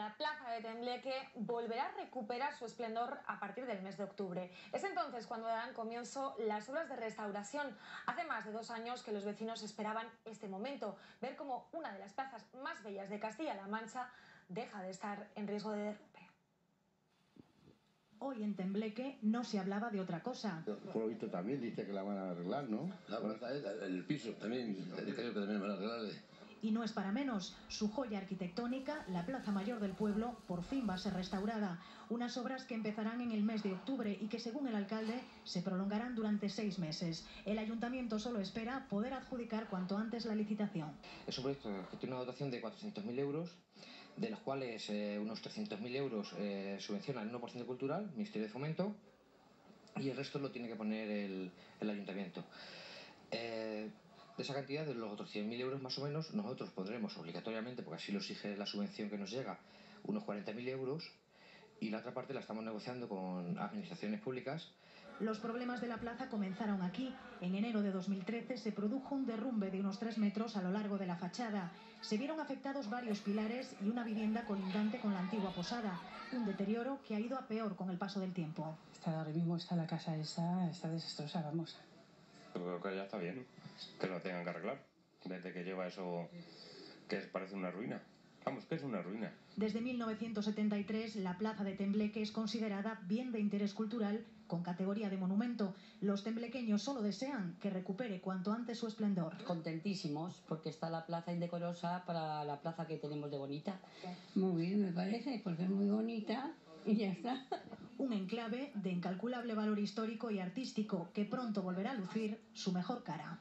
la plaza de Tembleque volverá a recuperar su esplendor a partir del mes de octubre. Es entonces cuando darán comienzo las obras de restauración. Hace más de dos años que los vecinos esperaban este momento, ver cómo una de las plazas más bellas de Castilla-La Mancha deja de estar en riesgo de derrumbe. Hoy en Tembleque no se hablaba de otra cosa. Por lo visto también dice que la van a arreglar, ¿no? La plaza, el piso también, creo que también van a arreglar. Y no es para menos, su joya arquitectónica, la Plaza Mayor del Pueblo, por fin va a ser restaurada. Unas obras que empezarán en el mes de octubre y que, según el alcalde, se prolongarán durante seis meses. El ayuntamiento solo espera poder adjudicar cuanto antes la licitación. Es un proyecto que tiene una dotación de 400.000 euros, de los cuales eh, unos 300.000 euros eh, subvenciona el 1% cultural, Ministerio de Fomento, y el resto lo tiene que poner el, el ayuntamiento. De esa cantidad, de los otros 100.000 euros más o menos, nosotros pondremos obligatoriamente, porque así lo exige la subvención que nos llega, unos 40.000 euros y la otra parte la estamos negociando con administraciones públicas. Los problemas de la plaza comenzaron aquí. En enero de 2013 se produjo un derrumbe de unos 3 metros a lo largo de la fachada. Se vieron afectados varios pilares y una vivienda colindante con la antigua posada. Un deterioro que ha ido a peor con el paso del tiempo. Está, ahora mismo está la casa esa, está desastrosa, vamos. Creo que ya está bien, que lo tengan que arreglar. Desde que lleva eso que parece una ruina. Vamos, que es una ruina. Desde 1973, la plaza de Tembleque es considerada bien de interés cultural con categoría de monumento. Los temblequeños solo desean que recupere cuanto antes su esplendor. Contentísimos porque está la plaza indecorosa para la plaza que tenemos de bonita. Muy bien, me parece, porque es muy bonita y ya está. Un enclave de incalculable valor histórico y artístico que pronto volverá a lucir su mejor cara.